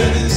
said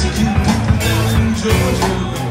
Lexington, down in Georgia.